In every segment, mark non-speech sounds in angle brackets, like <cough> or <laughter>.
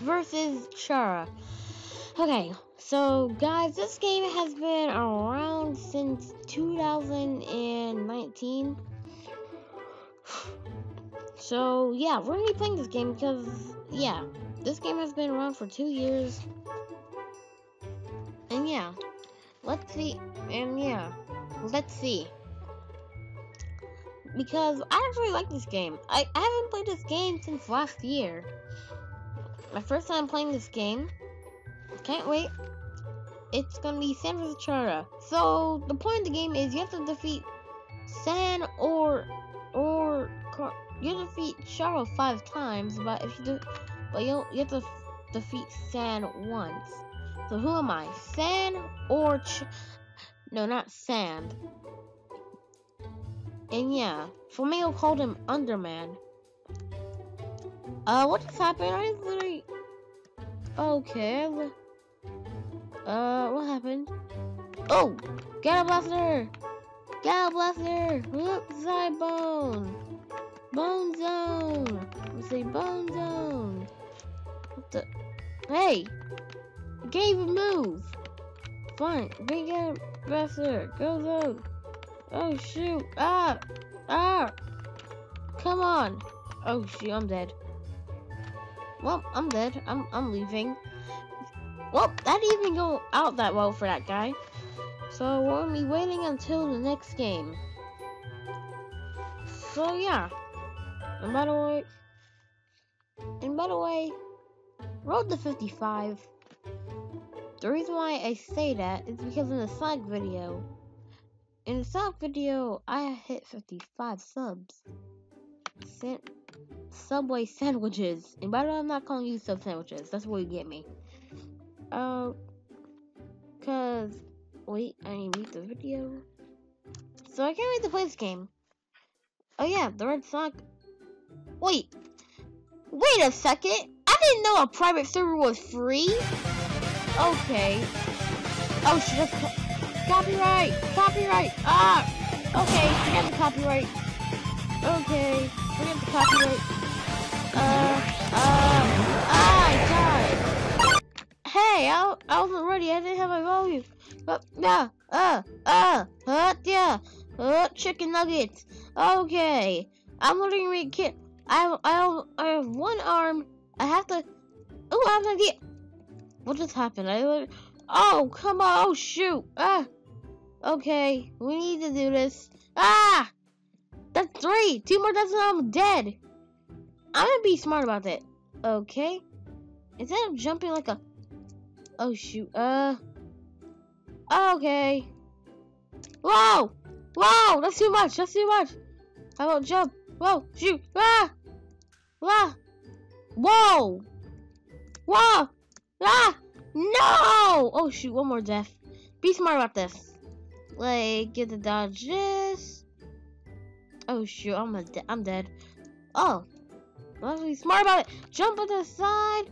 versus Chara. Okay, so guys, this game has been around since 2019. <sighs> So yeah, we're gonna be playing this game because yeah, this game has been around for two years. And yeah, let's see. And yeah, let's see. Because I actually like this game. I, I haven't played this game since last year. My first time playing this game. Can't wait. It's gonna be Sans. Chara. So the point of the game is you have to defeat Sans or or you have to defeat Chara five times, but if you do, but you you have to defeat Sans once. So who am I? Sans or Ch no, not Sans. And yeah, Flamingo called him Underman. Uh, what just happened? I literally. Okay. Uh, what happened? Oh! Gaster Blaster! Get a blaster! Whoop, side bone! Zone! Let's say bone zone! What the? Hey! Gave a move! Fine, big Gaster Blaster! Go zone! Oh shoot! Ah! Ah! Come on! Oh shoot, I'm dead. Well, I'm dead. I'm I'm leaving. Well, that didn't even go out that well for that guy. So we'll be waiting until the next game. So yeah. And by the way, and by the way, Road to 55. The reason why I say that is because in the Sonic video, in the Sonic video, I hit 55 subs. Sent Subway sandwiches. And by the way, I'm not calling you sub sandwiches. That's where you get me. Uh, cause wait, I need to mute the video. So I can't wait to play this game. Oh yeah, the Red Sox. Wait, wait a second. I didn't know a private server was free. Okay. Oh shit, co copyright, copyright. Ah, okay, forget the copyright. Okay, forget the copyright. Uh, uh, I died. Hey, I, I wasn't ready. I didn't have my volume. But yeah, uh, uh, uh, yeah, uh, chicken nuggets. Okay, I'm learning to kid. I I I have one arm. I have to. Oh, I have an idea. What just happened? I. Oh, come on! Oh, shoot! Ah. Okay, we need to do this. Ah! That's three. Two more dozen, I'm dead. I'm gonna be smart about that. Okay. Instead of jumping like a Oh shoot. Uh. Okay. Whoa! Whoa! That's too much. That's too much. How about jump? Whoa! Shoot! Ah! Ah! Whoa! Whoa! Ah! No! Oh shoot! One more death. Be smart about this. Like get the dodge this. Oh shoot! I'm a de I'm dead. Oh. Let's be smart about it. Jump on the side.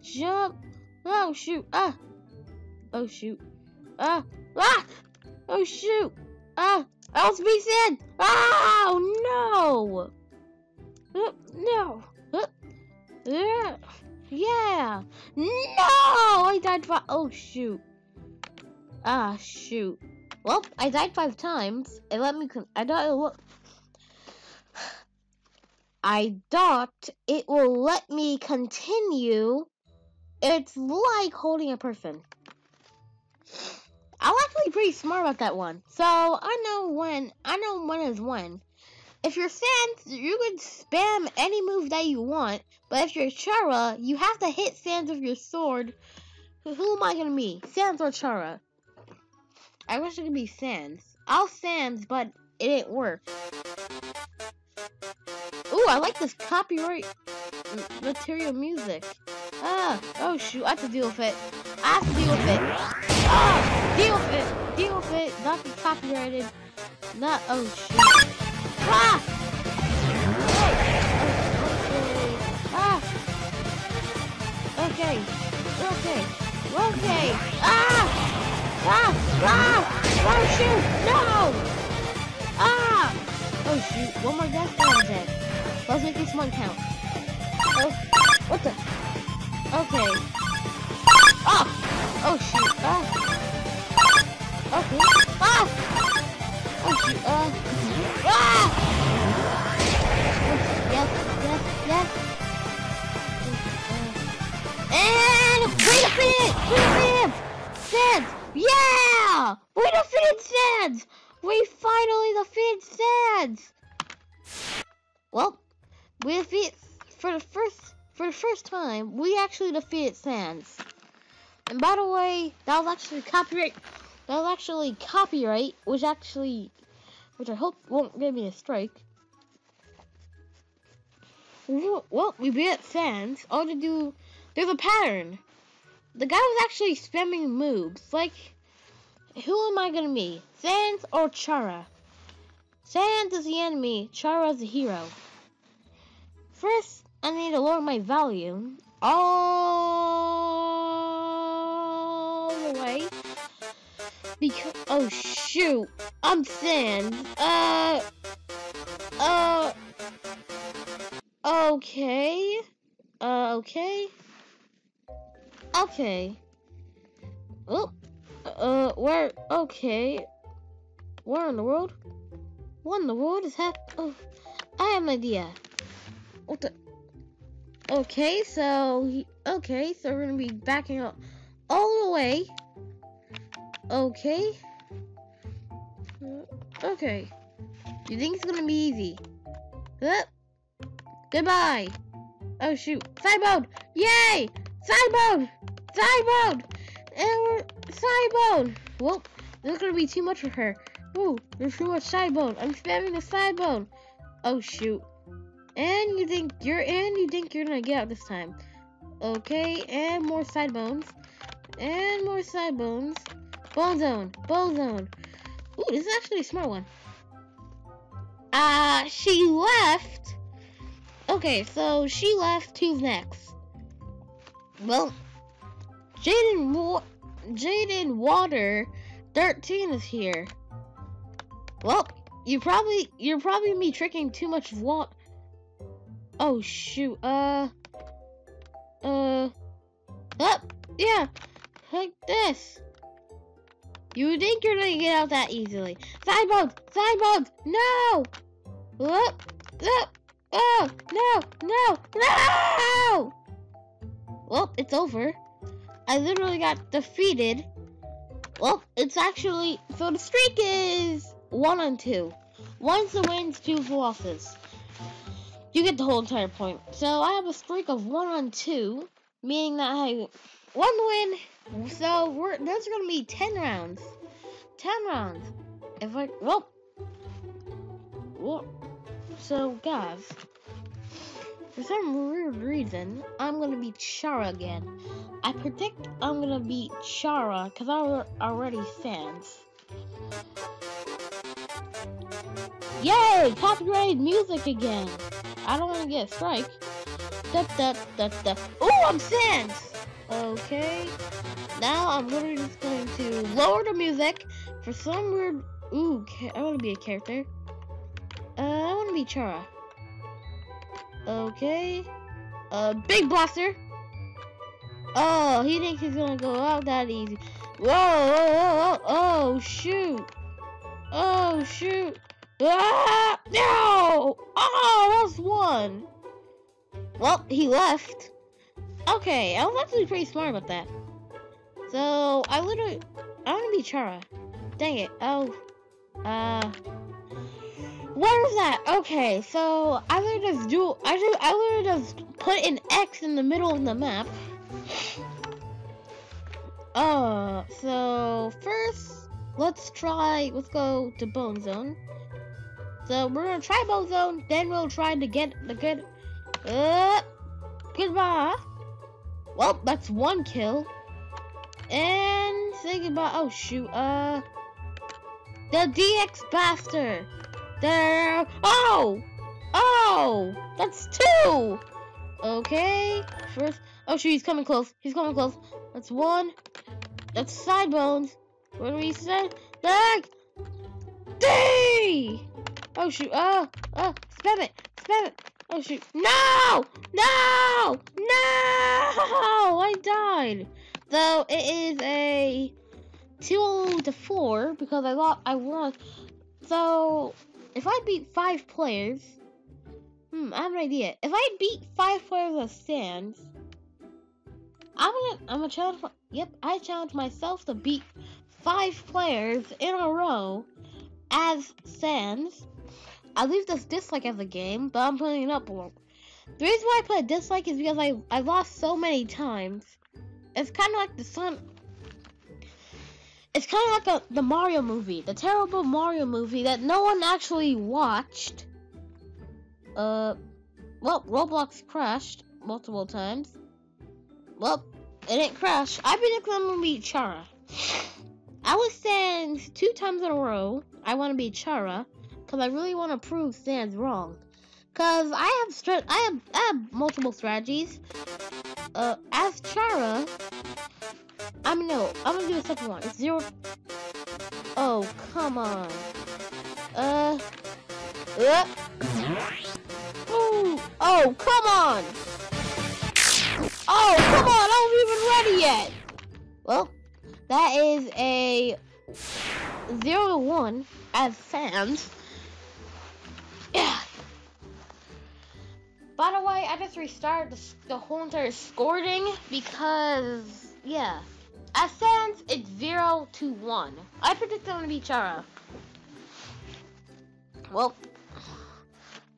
Jump. Oh shoot! Ah! Oh shoot! Ah! Ah! Oh shoot! Ah! Else be said! Oh no! Uh, no! Uh, yeah! Yeah! No! I died five. Oh shoot! Ah shoot! Well, I died five times. It let me. I thought it will. I thought it will let me continue it's like holding a person. I'm actually pretty smart about that one. So I know when I know when is when. If you're Sans, you can spam any move that you want. But if you're Chara, you have to hit Sans with your sword. Who am I gonna be? Sans or Chara? I wish it could be Sans. I'll Sans, but it didn't work. Ooh, I like this copyright material music. Ah, oh shoot, I have to deal with it. I have to deal with it. Ah, deal with it. Deal with it. Not be copyrighted. Not, oh shoot. Ah! Ah! Okay. Okay. Okay. Ah! Ah! Ah! Oh shoot! No! Ah! Oh shoot, one more death and dead. Let's make this one count. Oh, what the? Okay. Oh! Oh shoot, ah! Okay. Ah! Oh shoot, uh, Ah! Oh, ah! Yes, yes, yes! And... Way to finish! Way! Yeah! We defeated Sans! We finally defeated Sans! Well, we defeated for the first for the first time. We actually defeated Sans. And by the way, that was actually copyright. That was actually copyright, which actually, which I hope won't give me a strike. Well, we beat Sans. All to do, there's a pattern. The guy was actually spamming moves. Like, who am I gonna be? Sans or Chara? Sans is the enemy, Chara is the hero. First, I need to lower my volume all the way. Because, oh shoot, I'm Sans. Uh, uh, okay. Uh, okay. Okay. Oh, uh, where, okay. Where in the world? What in the world is happening? Oh, I have an idea. What the? Okay, so, okay, so we're gonna be backing up all the way. Okay. Okay. You think it's gonna be easy? Uh, goodbye. Oh shoot. Side mode! Yay! Side mode! Side mode! And we're side mode! Well, this is gonna be too much for her. Ooh, there's too much side bone. I'm spamming the side bone. Oh shoot. And you think you're in, you think you're gonna get out this time. Okay, and more side bones. And more side bones. Bone zone, bone zone. Ooh, this is actually a smart one. Ah, uh, she left. Okay, so she left. Who's next? Well, Jaden Jaden Water 13 is here. Well, you probably you're probably be drinking too much water. Oh shoot. Uh. Uh. Up. Yeah. Like this. You think you're gonna get out that easily? Side bones. Side bones. No. Up. Up. Oh no. No. No. Well, it's over. I literally got defeated. Well, it's actually so the streak is one on two. One's the wins, two the losses. You get the whole entire point. So I have a streak of one on two, meaning that I one win. So we're there's gonna be ten rounds. Ten rounds. If I well, well so guys, for some weird reason, I'm gonna be Chara again. I predict I'm gonna be Chara because I already Sans. Yay! Copyrighted music again. I don't want to get a strike. Da, da, da, da. Oh, I'm Sans! Okay. Now I'm literally just going to lower the music for some weird... Ooh, I want to be a character. Uh, I want to be Chara. Okay. Uh, Big Blaster. Oh, he thinks he's gonna go out that easy. Whoa, whoa, whoa, whoa. oh, shoot. Oh, shoot. Ah, no! Oh, that's one. Well, he left. Okay, I was actually pretty smart about that. So, I literally, I want to be Chara. Dang it. Oh, uh, where is that? Okay, so I literally just do, I just, I literally just put an X in the middle of the map. Uh, so first, let's try, let's go to Bone Zone. So we're gonna try Bone Zone, then we'll try to get the good. Uh, goodbye. Well, that's one kill. And say goodbye. Oh shoot. Uh, the DX Bastard. There. Oh, oh, that's two. Okay. First. Oh shoot, he's coming close. He's coming close. That's one. That's side bones. What do we say? Back. D. Oh shoot! Oh, oh, spam it! Spam it! Oh shoot! No! No! No! I died. Though it is a two to four because I thought I won. So if I beat five players, hmm, I have an idea. If I beat five players of Sans, I'm gonna I'm gonna challenge. Yep, I challenge myself to beat five players in a row as Sans. I leave this dislike as a game, but I'm putting it up. The reason why I put a dislike is because I I lost so many times. It's kind of like the sun. It's kind of like a, the Mario movie, the terrible Mario movie that no one actually watched. Uh, well, Roblox crashed multiple times. Well, it didn't crash. I predict I'm gonna beat Chara. I was Sans two times in a row. I want to be Chara because I really want to prove Sans wrong. Cause I have I have I have multiple strategies. Uh, as Chara, I'm no, I'm gonna do a second one. It's zero. Oh come on. Uh. Uh. Ooh. Oh come on. Oh come on! I wasn't even ready yet. Well, that is a zero to one as Sans. By the way, I just restarted the, the whole entire scoring because, yeah. As Sans, it's 0 to 1. I predict I'm going to be Chara. Well,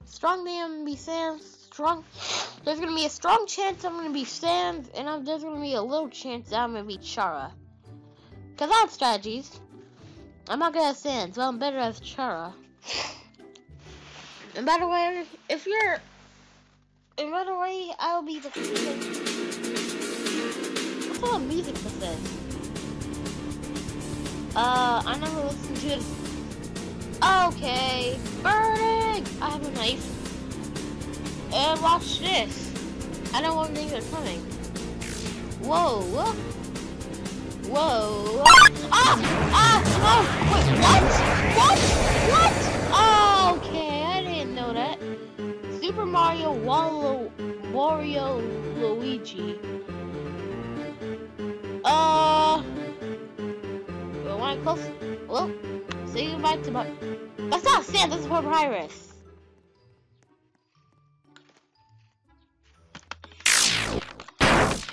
strong damn be Sans. Strong. There's going to be a strong chance I'm going to be Sans, and I'm, there's going to be a little chance I'm going to be Chara. Because I have strategies. I'm not good at Sans, but I'm better as Chara. And by the way, if you're and by the way, I'll be the. What kind of music this is? Uh, I never listened to it. Okay, burning! I have a knife. And watch this. I don't want things are coming. Whoa, whoa. Whoa. Ah! Ah! Oh! Wait, what? What? What? Super Mario Wallo Wario Luigi. Uh well when I close well say goodbye to my That's not Sam, that's Papyrus.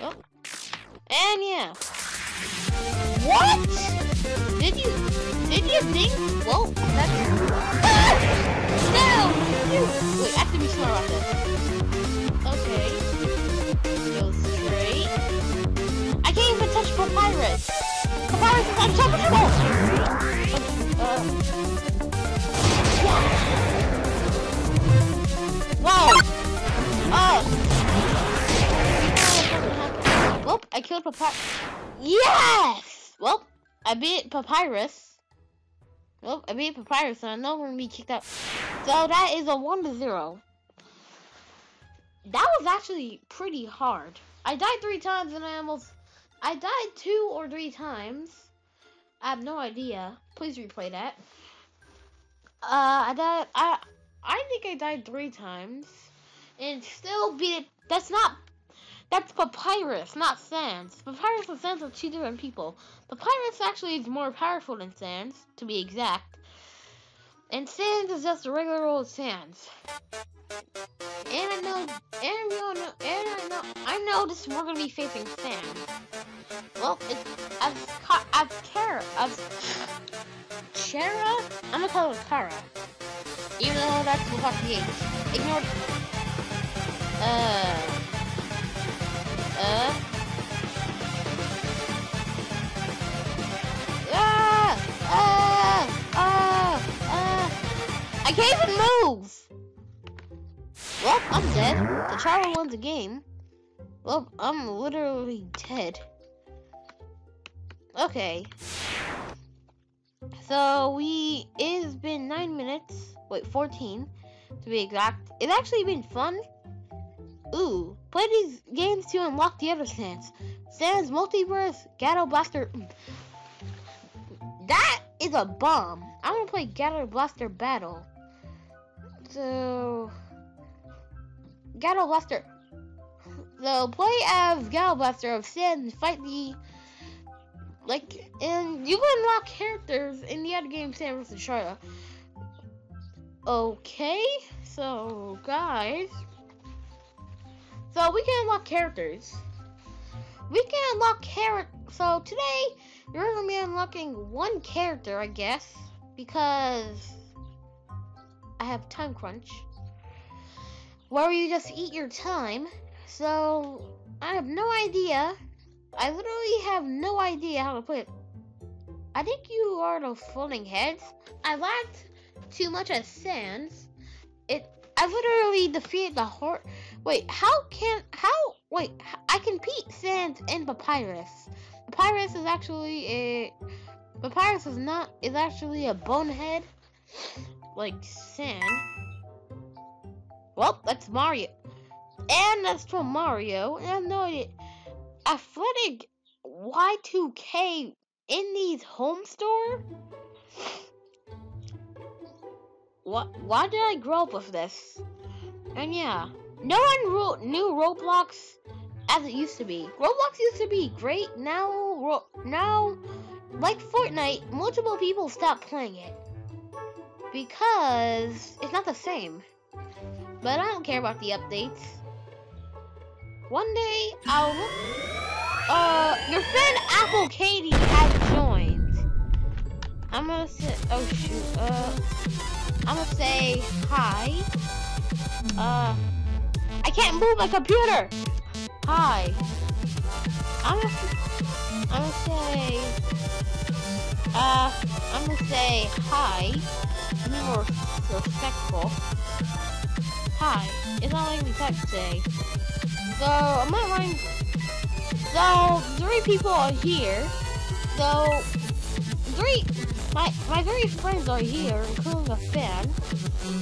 Oh. And yeah. What? Did you did you think well that's <laughs> ah! Wait, I have to be smart about this. Okay. Go straight. I can't even touch Papyrus. Papyrus is untouchable! Uh, Whoa! Oh! Well, I killed Papyrus. Yes! Well, I beat Papyrus. Well, I beat Papyrus, and I know I'm gonna be kicked out. So that is a one to zero. That was actually pretty hard. I died three times, and I almost, I died two or three times. I have no idea. Please replay that. Uh, I died. I, I think I died three times, and still beat it. That's not that's Papyrus, not Sans. Papyrus and Sans are two different people. Papyrus actually is more powerful than Sans, to be exact. And Sans is just a regular old Sans. And I know, and we all know, and I know, I know this we're gonna be facing Sans. Well, it's as as Kara, as Chara. I'm gonna call her Kara, even though that's what the H. Ignore. Uh. Uh. I can't even move! Well, I'm dead. The child won the game. Well, I'm literally dead. Okay. So, we... It has been 9 minutes. Wait, 14 to be exact. It's actually been fun. Ooh, play these games to unlock the other Sans. Sans Multiverse, Gaster Blaster. That is a bomb. I'm gonna play Gaster Blaster Battle. So, Gaster Blaster. So, play of Gaster Blaster of Sin fight the. Like, and you can unlock characters in the other game, Sans vs. Charlotte. Okay, so, guys. So we can unlock characters. We can unlock char so today you're gonna be unlocking one character, I guess, because I have time crunch. Where you just eat your time. So I have no idea. I literally have no idea how to play it. I think you are the floating heads. I lacked too much at Sans. It I literally defeated the heart. Wait, how can how wait? I can beat Sans and Papyrus. Papyrus is actually a Papyrus is not is actually a bonehead like Sans. Well, that's Mario. And that's from Mario. And I no idea. Athletic Y2K Indies home store? What? Why did I grow up with this? And yeah, no one knew Roblox as it used to be. Roblox used to be great. Now, now, like Fortnite, multiple people stopped playing it because it's not the same. But I don't care about the updates. One day I'll uh your friend Apple Katie has joined. I'm gonna say oh shoot uh I'm gonna say hi. Uh I can't move my computer. Hi. I'm gonna I'm gonna say uh I'm gonna say hi. Be more respectful. Hi. It's not like me text today. So I'm not running. So three people are here. So three, my my three friends are here, including a fan.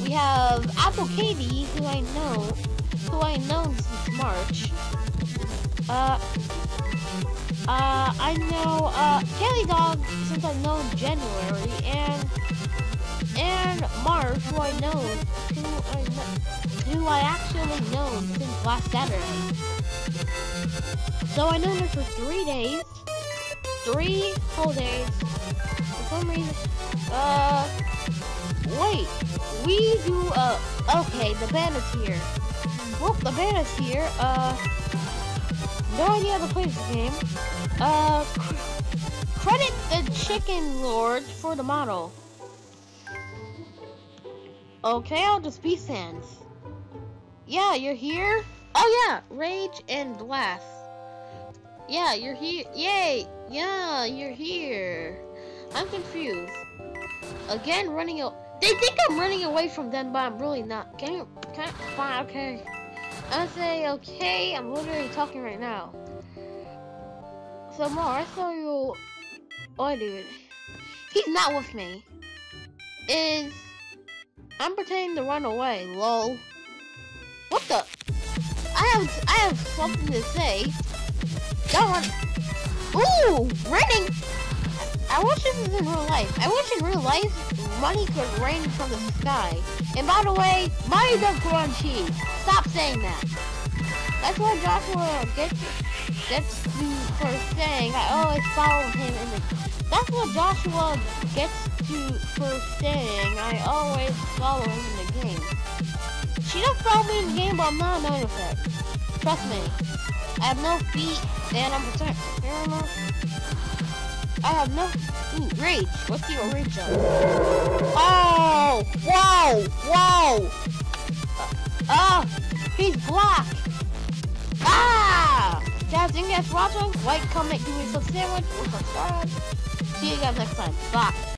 We have Apple Katie, who I know, who I know since March. Uh, uh, I know uh Kelly Dog since I know in January, and and March, who I know, who I know who I actually know since last Saturday. So I known her for three days. Three whole days. For some reason. Uh, wait. We do, uh, okay, the band is here. Well, the band is here. Uh, no idea how to play this game. Uh, credit the Chicken Lord for the model. Okay, I'll just be Sans. Yeah, you're here? Oh yeah, Rage and Blast. Yeah, you're here. Yay! Yeah, you're here. I'm confused. Again, running out. They think I'm running away from them, but I'm really not. Can you, can I, fine, okay. I say, okay, I'm literally talking right now. So, more, I saw you, oh dude, he's not with me. Is, I'm pretending to run away, lol. What the? I have I have something to say. Don't run. Ooh, running. I wish this was in real life. I wish in real life money could rain from the sky. And by the way, money doesn't grow on cheese. Stop saying that. That's what Joshua gets gets to for saying I always follow him in the. That's what Joshua gets to for saying I always follow him in the game. She don't follow me in the game, but I'm not annoyed with it. Trust me. I have no feet, and I'm protected. I have no... Ooh, rage. What's your rage on? Oh! Whoa! Whoa! Ah! Uh, he's black! Guys, you guys for watching. Like, comment, give me some sandwich, or subscribe. See you guys next time. Bye.